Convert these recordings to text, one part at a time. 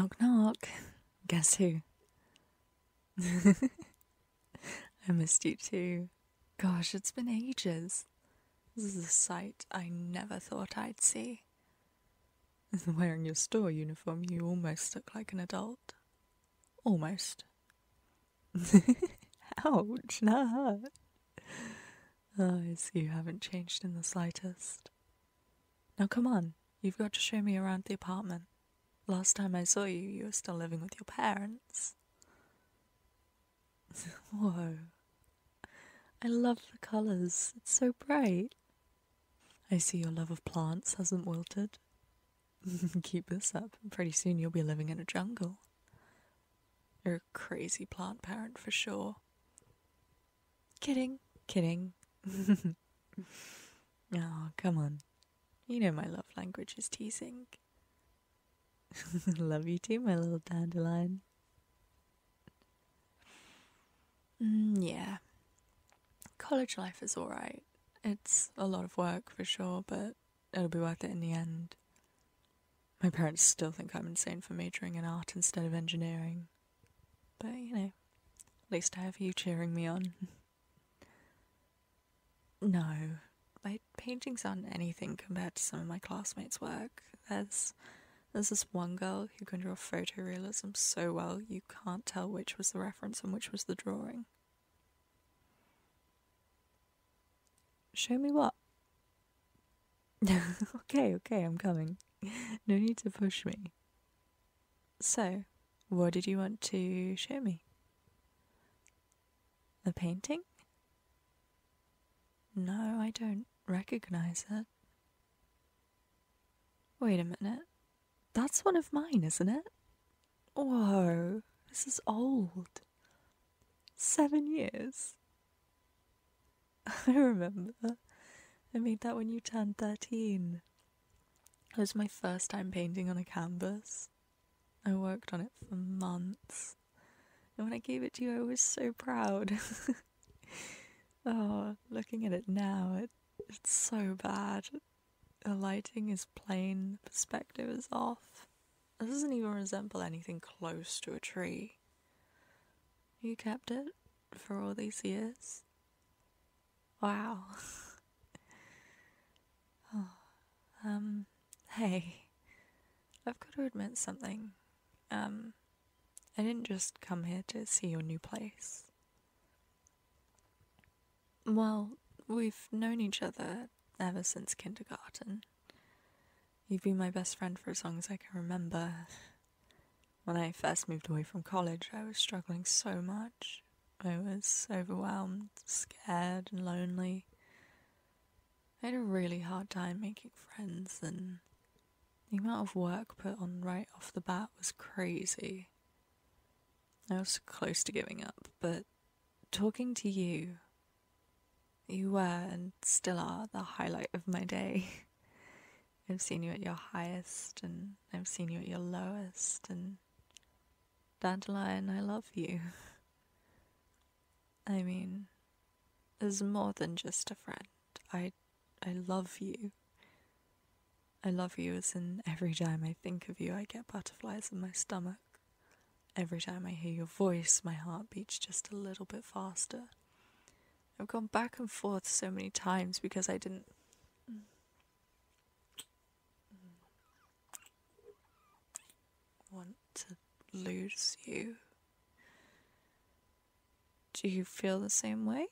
Knock knock. Guess who? I missed you too. Gosh, it's been ages. This is a sight I never thought I'd see. Wearing your store uniform, you almost look like an adult. Almost. Ouch, that hurt. Oh, I see you haven't changed in the slightest. Now come on, you've got to show me around the apartment. Last time I saw you, you were still living with your parents. Whoa. I love the colours. It's so bright. I see your love of plants hasn't wilted. Keep this up, and pretty soon you'll be living in a jungle. You're a crazy plant parent for sure. Kidding, kidding. oh, come on. You know my love language is teasing. love you too, my little dandelion. Mm, yeah. College life is alright. It's a lot of work for sure, but it'll be worth it in the end. My parents still think I'm insane for majoring in art instead of engineering. But, you know, at least I have you cheering me on. no, my paintings aren't anything compared to some of my classmates' work. There's there's this one girl who can draw photorealism so well you can't tell which was the reference and which was the drawing. Show me what? okay, okay, I'm coming. No need to push me. So, what did you want to show me? The painting? No, I don't recognize it. Wait a minute. That's one of mine, isn't it? Whoa, this is old. Seven years. I remember. I made that when you turned 13. It was my first time painting on a canvas. I worked on it for months. And when I gave it to you, I was so proud. oh, looking at it now, it, it's so bad. The lighting is plain, the perspective is off. It doesn't even resemble anything close to a tree. You kept it for all these years? Wow. oh, um, hey, I've got to admit something. Um, I didn't just come here to see your new place. Well, we've known each other ever since kindergarten. You've been my best friend for as long as I can remember. When I first moved away from college, I was struggling so much. I was overwhelmed, scared, and lonely. I had a really hard time making friends, and the amount of work put on right off the bat was crazy. I was close to giving up, but talking to you, you were and still are the highlight of my day. I've seen you at your highest, and I've seen you at your lowest, and Dandelion, I love you. I mean, as more than just a friend. I, I love you. I love you as in every time I think of you, I get butterflies in my stomach. Every time I hear your voice, my heart beats just a little bit faster. I've gone back and forth so many times because I didn't. want to lose you. Do you feel the same way?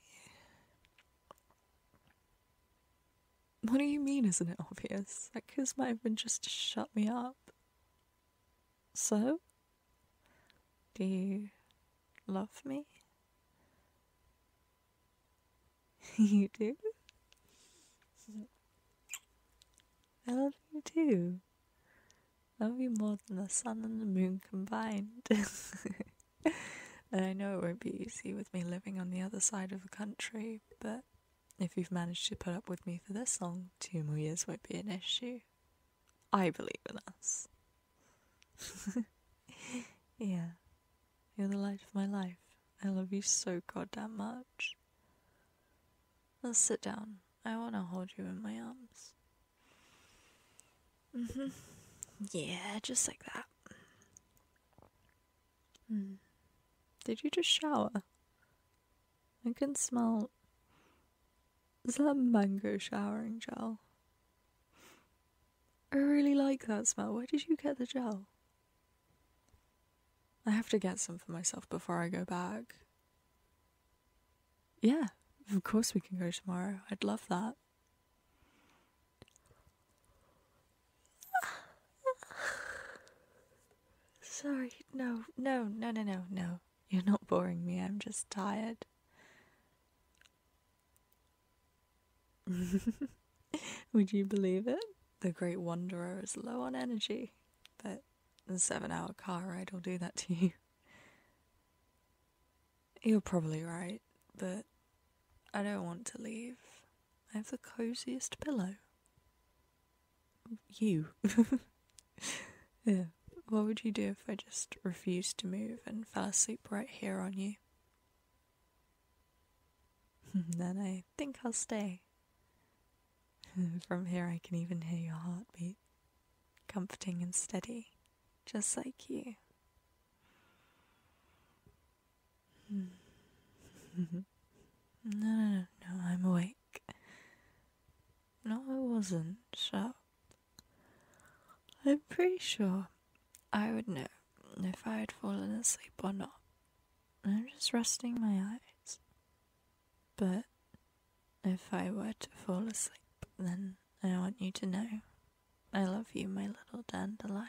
What do you mean, isn't it obvious? That kiss might have been just to shut me up. So? Do you love me? you do? I love you too. Love you more than the sun and the moon combined. and I know it won't be easy with me living on the other side of the country, but if you've managed to put up with me for this long, two more years won't be an issue. I believe in us. yeah, you're the light of my life. I love you so goddamn much. Let's sit down. I want to hold you in my arms. Mm hmm. Yeah, just like that. Hmm. Did you just shower? I can smell. Is that mango showering gel? I really like that smell. Where did you get the gel? I have to get some for myself before I go back. Yeah, of course we can go tomorrow. I'd love that. Sorry, no, no, no, no, no, no. You're not boring me, I'm just tired. Would you believe it? The Great Wanderer is low on energy, but the seven hour car ride will do that to you. You're probably right, but I don't want to leave. I have the coziest pillow. You. yeah. What would you do if I just refused to move and fell asleep right here on you? then I think I'll stay. From here, I can even hear your heartbeat, comforting and steady, just like you. no, no, I'm awake. Shut I'm pretty sure I would know if I had fallen asleep or not. I'm just resting my eyes. But if I were to fall asleep, then I want you to know I love you, my little dandelion.